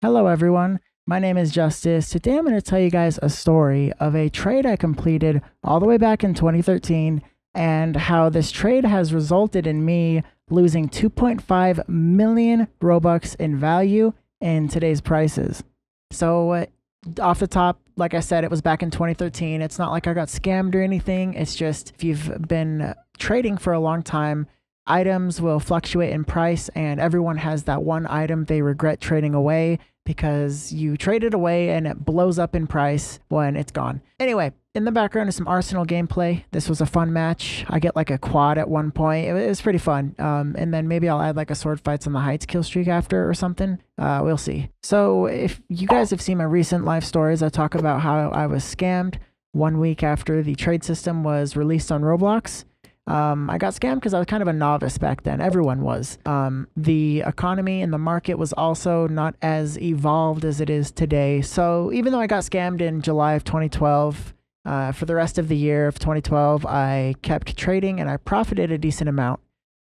Hello, everyone. My name is Justice. Today I'm going to tell you guys a story of a trade I completed all the way back in 2013 and how this trade has resulted in me losing 2.5 million Robux in value in today's prices. So, uh, off the top, like I said, it was back in 2013. It's not like I got scammed or anything. It's just if you've been trading for a long time, items will fluctuate in price, and everyone has that one item they regret trading away because you trade it away and it blows up in price when it's gone. Anyway, in the background is some Arsenal gameplay. This was a fun match. I get like a quad at one point. It was pretty fun. Um, and then maybe I'll add like a sword fights on the heights kill streak after or something. Uh, we'll see. So if you guys have seen my recent life stories, I talk about how I was scammed one week after the trade system was released on Roblox. Um, I got scammed because I was kind of a novice back then. Everyone was. Um, the economy and the market was also not as evolved as it is today. So even though I got scammed in July of 2012, uh, for the rest of the year of 2012, I kept trading and I profited a decent amount.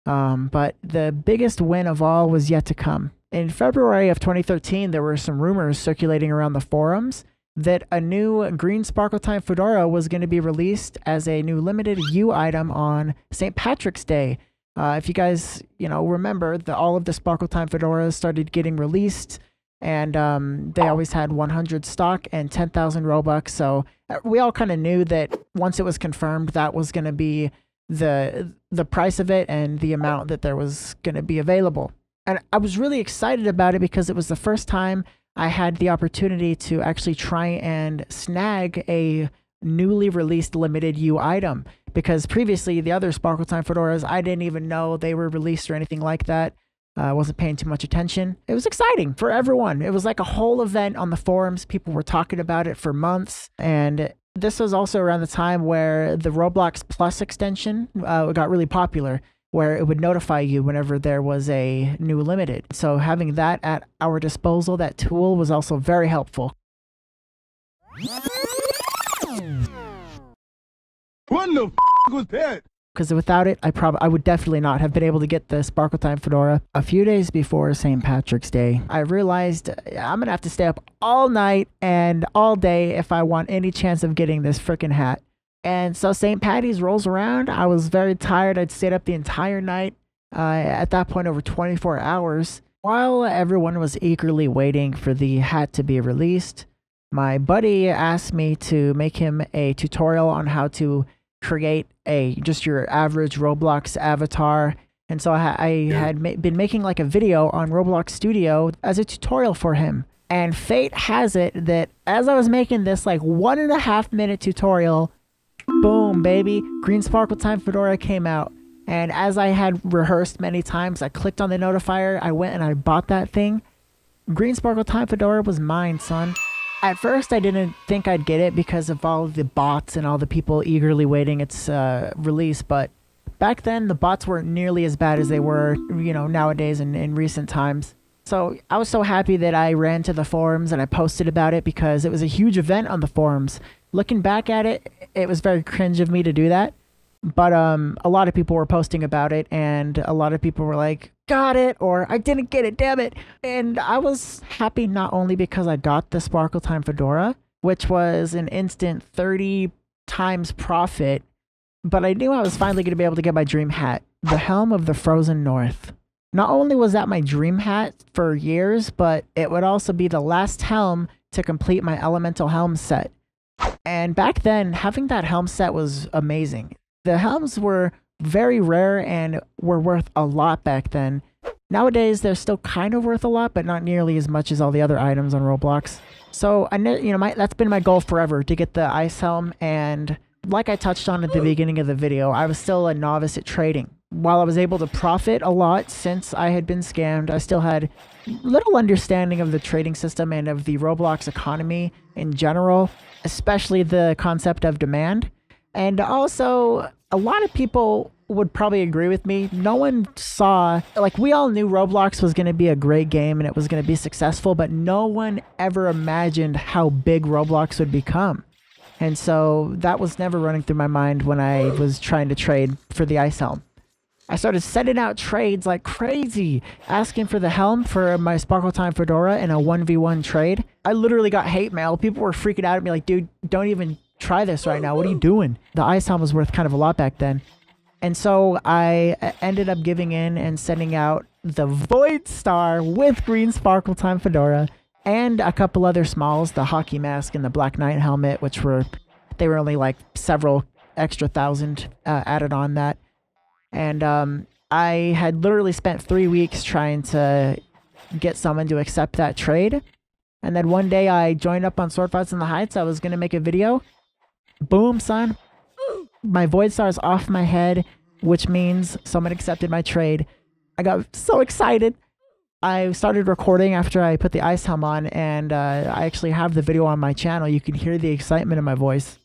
Um, but the biggest win of all was yet to come. In February of 2013, there were some rumors circulating around the forums that a new green sparkle time fedora was going to be released as a new limited U item on St. Patrick's Day. Uh, if you guys, you know, remember that all of the sparkle time fedoras started getting released, and um, they always had 100 stock and 10,000 robux. So uh, we all kind of knew that once it was confirmed, that was going to be the the price of it and the amount that there was going to be available. And I was really excited about it because it was the first time I had the opportunity to actually try and snag a newly released limited U item because previously the other Sparkle Time fedoras I didn't even know they were released or anything like that. I uh, wasn't paying too much attention. It was exciting for everyone. It was like a whole event on the forums. People were talking about it for months. And this was also around the time where the Roblox Plus extension uh, got really popular where it would notify you whenever there was a new limited. So having that at our disposal, that tool was also very helpful. What the f was that? Because without it, I probably I would definitely not have been able to get the Sparkle Time Fedora. A few days before St. Patrick's Day, I realized I'm gonna have to stay up all night and all day if I want any chance of getting this freaking hat. And so St. Patty's rolls around. I was very tired. I'd stayed up the entire night. Uh, at that point, over 24 hours. While everyone was eagerly waiting for the hat to be released, my buddy asked me to make him a tutorial on how to create a just your average Roblox avatar. And so I, I had ma been making like a video on Roblox Studio as a tutorial for him. And fate has it that as I was making this like one and a half minute tutorial, Boom, baby. Green Sparkle Time Fedora came out. And as I had rehearsed many times, I clicked on the notifier, I went and I bought that thing. Green Sparkle Time Fedora was mine, son. At first, I didn't think I'd get it because of all the bots and all the people eagerly waiting its uh, release, but back then, the bots weren't nearly as bad as they were, you know, nowadays and in recent times. So I was so happy that I ran to the forums and I posted about it because it was a huge event on the forums. Looking back at it, it was very cringe of me to do that. But um, a lot of people were posting about it, and a lot of people were like, "Got it," or "I didn't get it, damn it!" And I was happy not only because I got the Sparkle Time Fedora, which was an instant thirty times profit, but I knew I was finally going to be able to get my dream hat, the Helm of the Frozen North. Not only was that my dream hat for years, but it would also be the last helm to complete my Elemental Helm set. And back then, having that helm set was amazing. The helms were very rare and were worth a lot back then. Nowadays, they're still kind of worth a lot, but not nearly as much as all the other items on Roblox. So I, you know, my, that's been my goal forever to get the ice helm. And like I touched on at the beginning of the video, I was still a novice at trading. While I was able to profit a lot since I had been scammed, I still had little understanding of the trading system and of the Roblox economy in general especially the concept of demand. And also, a lot of people would probably agree with me. No one saw, like, we all knew Roblox was going to be a great game and it was going to be successful, but no one ever imagined how big Roblox would become. And so that was never running through my mind when I was trying to trade for the Ice Helm. I started sending out trades like crazy, asking for the helm for my Sparkle Time Fedora in a 1v1 trade. I literally got hate mail. People were freaking out at me like, dude, don't even try this right now. What are you doing? The ice helm was worth kind of a lot back then. And so I uh, ended up giving in and sending out the Void Star with Green Sparkle Time Fedora and a couple other smalls, the hockey mask and the Black Knight helmet, which were, they were only like several extra thousand uh, added on that. And um, I had literally spent three weeks trying to get someone to accept that trade. And then one day I joined up on Sword Fights in the Heights. I was going to make a video. Boom, son. My Void Star is off my head, which means someone accepted my trade. I got so excited. I started recording after I put the ice helm on, and uh, I actually have the video on my channel. You can hear the excitement in my voice.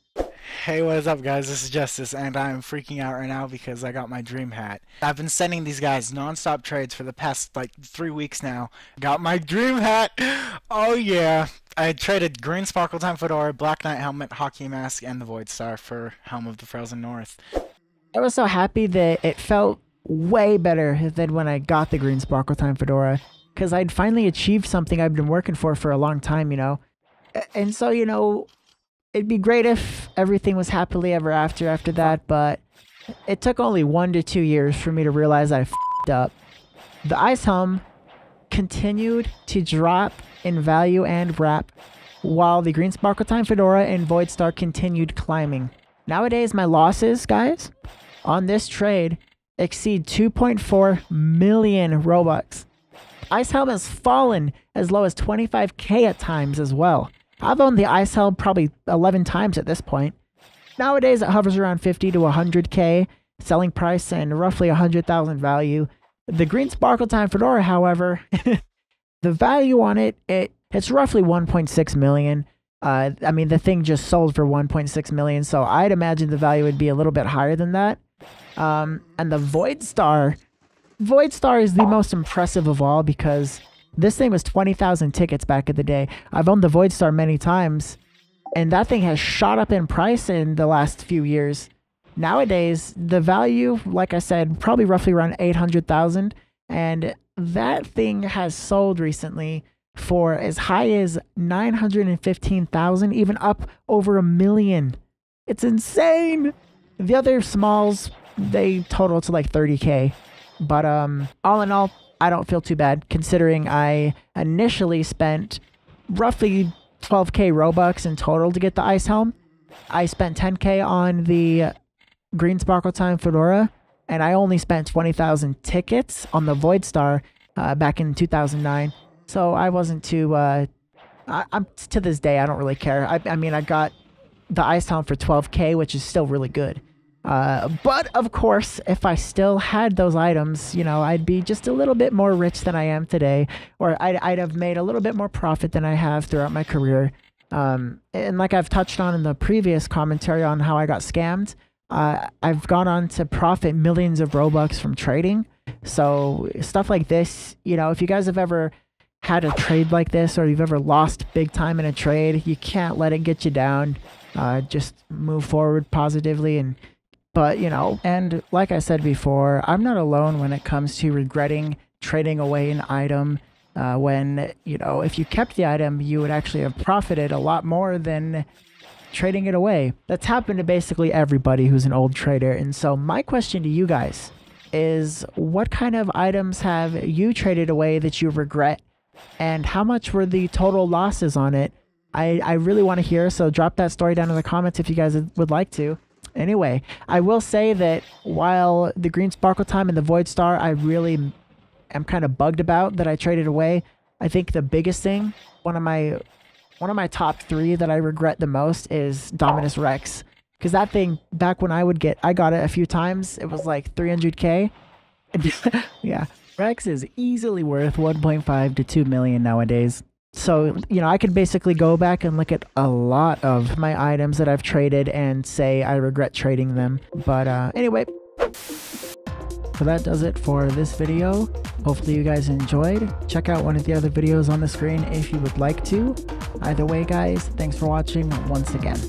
Hey, what is up, guys? This is Justice, and I'm freaking out right now because I got my dream hat. I've been sending these guys non-stop trades for the past like three weeks now. Got my dream hat. Oh yeah, I traded green sparkle time fedora, black knight helmet, hockey mask, and the void star for helm of the frozen north. I was so happy that it felt way better than when I got the green sparkle time fedora because I'd finally achieved something I've been working for for a long time, you know. And so, you know, it'd be great if everything was happily ever after after that, but it took only one to two years for me to realize I f***ed up. The ice helm continued to drop in value and RAP, while the Green Sparkle Time Fedora and Void Star continued climbing. Nowadays, my losses, guys, on this trade exceed 2.4 million Robux. Ice Helm has fallen as low as 25k at times as well. I've owned the Helm probably 11 times at this point. Nowadays, it hovers around 50 to 100k selling price and roughly 100,000 value. The Green Sparkle Time Fedora, however, the value on it, it it's roughly 1.6 million. Uh, I mean, the thing just sold for 1.6 million, so I'd imagine the value would be a little bit higher than that. Um, and the Void Star, Void Star is the most impressive of all because this thing was 20,000 tickets back in the day. I've owned the Void Star many times, and that thing has shot up in price in the last few years. Nowadays, the value, like I said, probably roughly around 800,000, and that thing has sold recently for as high as 915,000, even up over a million. It's insane. The other smalls, they total to like 30k. But um all in all, I don't feel too bad considering I initially spent roughly 12k Robux in total to get the ice helm. I spent 10k on the Green Sparkle Time Fedora, and I only spent 20,000 tickets on the Void Star uh, back in 2009. So I wasn't too. Uh, I, am to this day I don't really care. I, I mean I got the ice helm for 12k, which is still really good. Uh, but of course, if I still had those items, you know, I'd be just a little bit more rich than I am today, or I'd, I'd have made a little bit more profit than I have throughout my career. Um, and like I've touched on in the previous commentary on how I got scammed, uh, I've gone on to profit millions of Robux from trading. So stuff like this, you know, if you guys have ever had a trade like this or you've ever lost big time in a trade, you can't let it get you down. Uh, just move forward positively and but, you know, and like I said before, I'm not alone when it comes to regretting trading away an item. Uh, when, you know, if you kept the item, you would actually have profited a lot more than trading it away. That's happened to basically everybody who's an old trader. And so, my question to you guys is what kind of items have you traded away that you regret? And how much were the total losses on it? I, I really want to hear, so drop that story down in the comments if you guys would like to. Anyway, I will say that while the Green Sparkle Time and the Void Star, I really am kind of bugged about that I traded away. I think the biggest thing, one of my one of my top three that I regret the most is Dominus Rex. Because that thing, back when I would get, I got it a few times. It was like 300k. yeah, Rex is easily worth 1.5 to 2 million nowadays. So, you know, I could basically go back and look at a lot of my items that I've traded and say I regret trading them. But uh, anyway, so that does it for this video. Hopefully you guys enjoyed. Check out one of the other videos on the screen if you would like to. Either way, guys, thanks for watching once again.